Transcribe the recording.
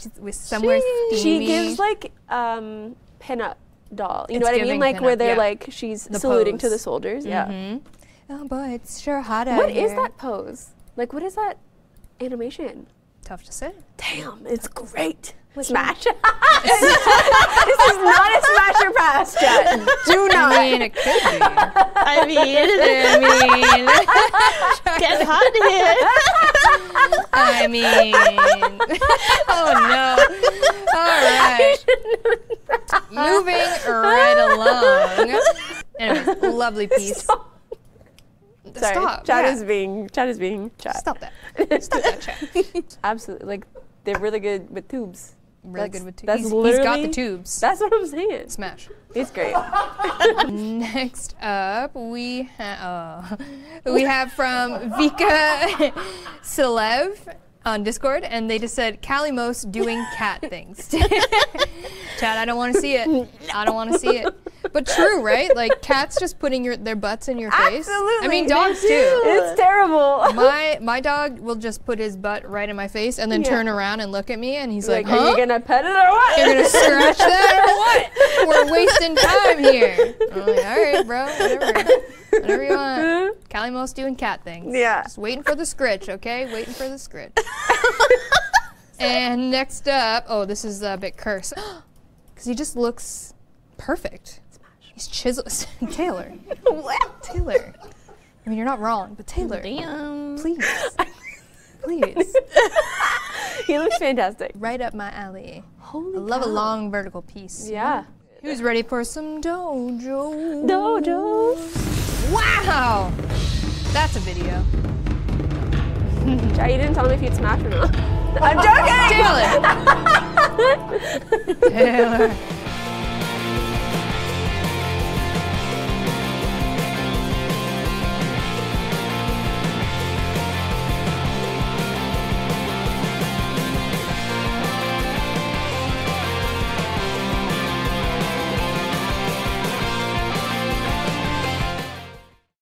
She's with somewhere She steamy. gives like um pinup doll. You It's know what I mean? Like where they're yeah. like she's The saluting to the soldiers. Yeah. Mhm. Oh boy, it's sure hot out What here. is that pose? Like what is that animation? Tough to say. Damn, it's great. Which Smash. this is not a smash or pass, Jen. Do not. I mean, it could be. I mean, I mean, get hot here. I mean. Oh no. All right. Moving right along. Anyways, lovely piece. Sorry, Stop. Chat yeah. is being Chat is being Chat. Stop that. Stop that, Chat. Absolutely, like they're really good with tubes. Really That's- good with tubes. that's He's, he's got the tubes. That's what I'm saying. Smash. It's great. Next up, we ha- oh, we have from Vika Silev on Discord, and they just said Kalimos doing cat things. Chat, I don't want to see it. I don't want to see it. But true, right? Like cats just putting your their butts in your face. Absolutely. I mean, dogs do. too. It's terrible. My my dog will just put his butt right in my face and then Yeah. turn around and look at me, and he's like, like, "Huh? are you gonna pet it or what? You're gonna scratch that or what? We're wasting time here. I'm like, all right, bro, whatever. Whatever you want. Calimos doing cat things. Yeah. Just waiting for the scritch, okay? Waiting for the scritch. and next up, oh, this is a bit cursed. Because he just looks perfect. He's chiseled. Taylor. what? Taylor. I mean, you're not wrong, but Taylor, Damn. please. Please. He looks fantastic. Right up my alley. Holy I love a long vertical piece. Yeah. Who's ready for some dojo? Dojo. Wow! That's a video. Chat, you didn't tell me if you'd smash or not. I'm joking. Taylor! Taylor.